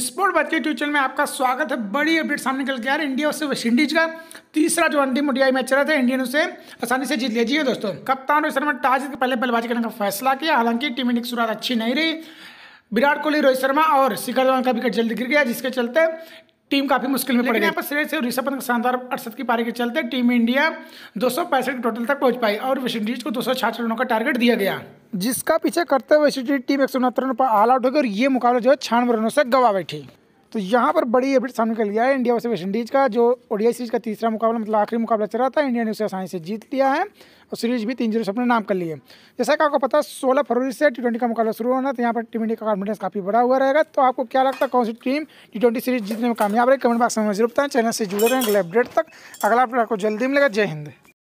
Sport बात के tube channel में आपका स्वागत है। बड़ी अपडेट सामने निकल के यार इंडिया और वेस्ट इंडीज का तीसरा जो अंतिम ओडीआई मैच रहा था, इंडियन उसे आसानी से जीत लिया। जी दोस्तों, कप्तान रोहित शर्मा टॉस के पहले बल्लेबाजी करने का फैसला किया। हालाँकि टीम इंडिया की शुरुआत अच्छी नहीं रही। विराट कोहली, रोहित शर्मा और शिखर धवन का विकेट जल्दी गिर गया, जिसके चलते टीम काफ़ी मुश्किल में पड़ी गई। यहाँ पर श्रेयस और ऋषभ पंत का शानदार अड़सठ की पारी के चलते टीम इंडिया दो सौ पैंसठ टोटल तक पहुँच पाई और वेस्टइंडीज को दो सौ रनों का टारगेट दिया गया। जिसका पीछे करते हुए वेस्ट इंडीज टीम एक सौ उनहत्तर रनों पर ऑल आउट हो गई और ये मुकाबला जो है छियानवे रनों से गवा बैठी। तो यहाँ पर बड़ी अपडेट सामने कर लिया है। इंडिया वर्सेस वेस्ट इंडीज का, जो ओडिया सीरीज़ का तीसरा मुकाबला मतलब आखिरी मुकाबला चल रहा था इंडिया ने उसे आसानी से जीत लिया है और सीरीज़ भी तीन ज़ीरो से अपने नाम कर लिए। जैसा कि आपको पता है सोलह फरवरी से टी ट्वेंटी का मुकाबला शुरू होना तो यहाँ पर टीम इंडिया का कॉन्फिडेंस काफ़ी बड़ा हुआ रहेगा। तो आपको क्या लगता है, कौन सी टीम टी ट्वेंटी सीरीज़ जीतने में कामयाब रहे? कमेंट बॉक्स में ज़रूर बताएँ। चैनल से जुड़े रहें। अगले अपडेट तक। अगला अपडेट आपको जल्दी मिलेगा। जय हिंद।